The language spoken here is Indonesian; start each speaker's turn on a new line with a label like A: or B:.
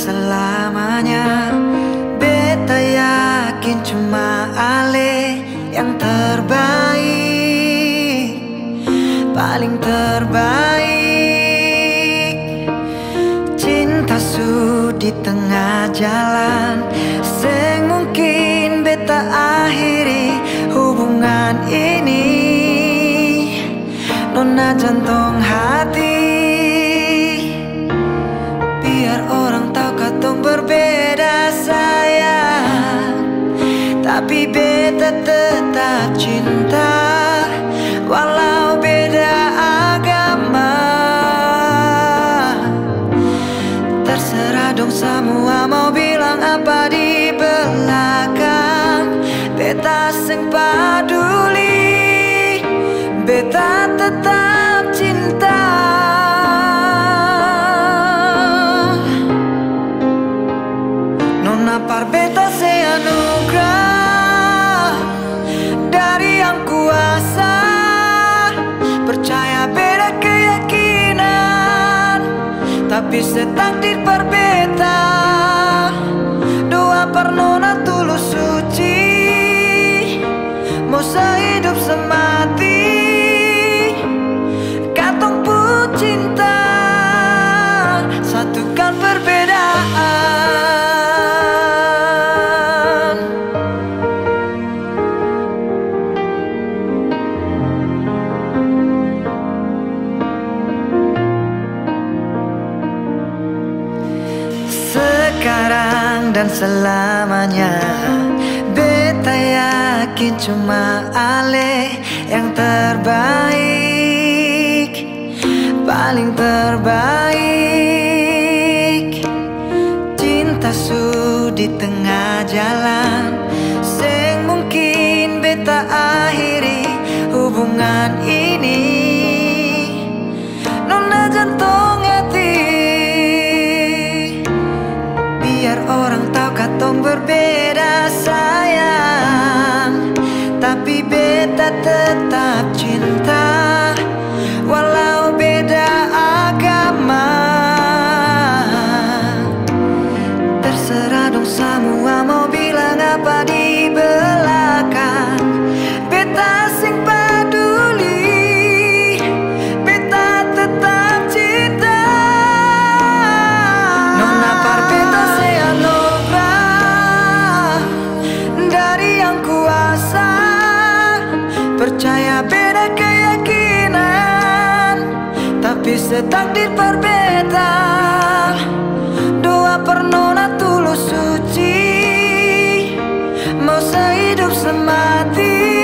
A: selamanya. Beta yakin cuma Ale yang terbaik. Paling terbaik. Cinta su di tengah jalan. Seng berbeda sayang. Tapi beta tetap cinta Walau beda agama. Terserah dong semua mau bilang apa di belakang. Beta seng peduli Beta Tapi setakdir per beta Doa per tulus suci. Mau sehidup Dan selamanya. Beta yakin cuma Ale yang terbaik. Paling terbaik. Cinta su di tengah jalan. Seng mungkin beta akhiri hubungan ini Biar orang tahu katong berbeda sayang. Tapi beta tetap Setakdir berbeda Doa pernona tulus suci. Mau sehidup semati.